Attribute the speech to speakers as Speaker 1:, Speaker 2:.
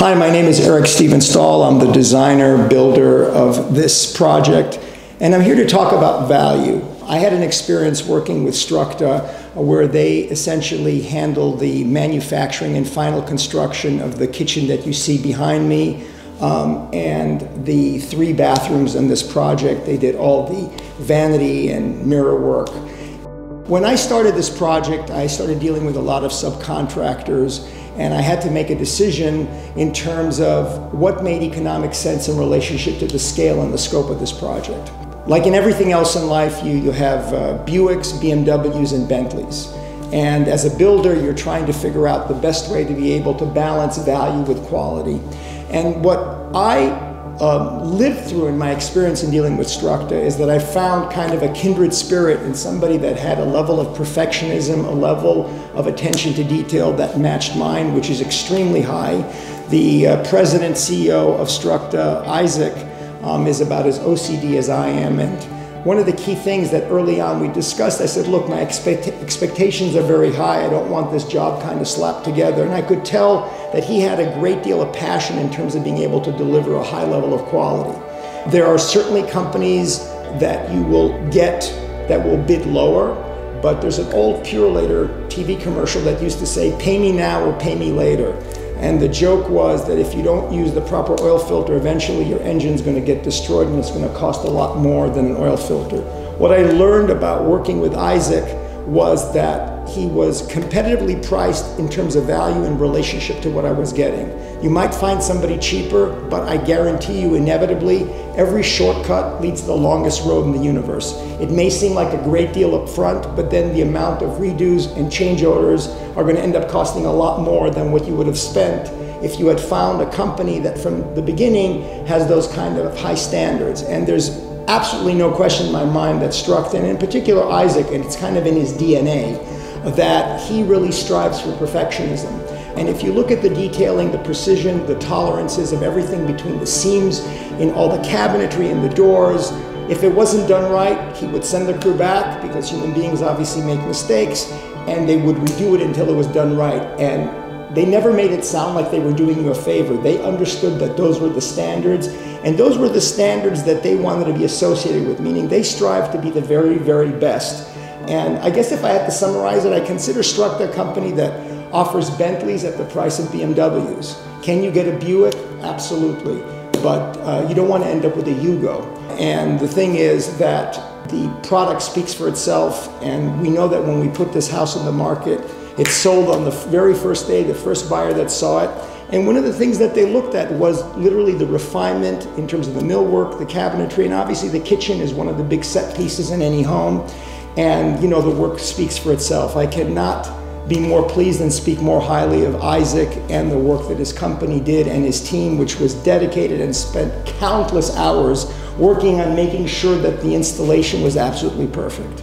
Speaker 1: Hi, my name is Eric Steven Stahl. I'm the designer, builder of this project, and I'm here to talk about value. I had an experience working with Structa where they essentially handle the manufacturing and final construction of the kitchen that you see behind me um, and the three bathrooms in this project. They did all the vanity and mirror work. When I started this project, I started dealing with a lot of subcontractors and I had to make a decision in terms of what made economic sense in relationship to the scale and the scope of this project. Like in everything else in life, you, you have uh, Buicks, BMWs, and Bentleys. And as a builder, you're trying to figure out the best way to be able to balance value with quality. And what I um, lived through in my experience in dealing with Structa is that I found kind of a kindred spirit in somebody that had a level of perfectionism, a level of attention to detail that matched mine, which is extremely high. The uh, president CEO of Structa, Isaac, um, is about as OCD as I am. And one of the key things that early on we discussed, I said, look, my expect expectations are very high. I don't want this job kind of slapped together. And I could tell that he had a great deal of passion in terms of being able to deliver a high level of quality. There are certainly companies that you will get that will bid lower, but there's an old Purolator TV commercial that used to say, pay me now or pay me later. And the joke was that if you don't use the proper oil filter, eventually your engine's going to get destroyed and it's going to cost a lot more than an oil filter. What I learned about working with Isaac was that he was competitively priced in terms of value in relationship to what I was getting. You might find somebody cheaper, but I guarantee you inevitably every shortcut leads to the longest road in the universe. It may seem like a great deal up front, but then the amount of redos and change orders are going to end up costing a lot more than what you would have spent if you had found a company that from the beginning has those kind of high standards. And there's absolutely no question in my mind that Structa, and in particular Isaac, and it's kind of in his DNA, that he really strives for perfectionism. And if you look at the detailing, the precision, the tolerances of everything between the seams, in all the cabinetry and the doors, if it wasn't done right, he would send the crew back because human beings obviously make mistakes and they would redo it until it was done right. And they never made it sound like they were doing you a favor. They understood that those were the standards, and those were the standards that they wanted to be associated with, meaning they strive to be the very, very best. And I guess if I had to summarize it, I consider Structa a company that offers Bentleys at the price of BMWs. Can you get a Buick? Absolutely. But uh, you don't want to end up with a Yugo. And the thing is that the product speaks for itself, and we know that when we put this house on the market, it sold on the very first day, the first buyer that saw it. And one of the things that they looked at was literally the refinement in terms of the millwork, the cabinetry, and obviously the kitchen is one of the big set pieces in any home. And you know, the work speaks for itself. I cannot be more pleased and speak more highly of Isaac and the work that his company did and his team, which was dedicated and spent countless hours working on making sure that the installation was absolutely perfect.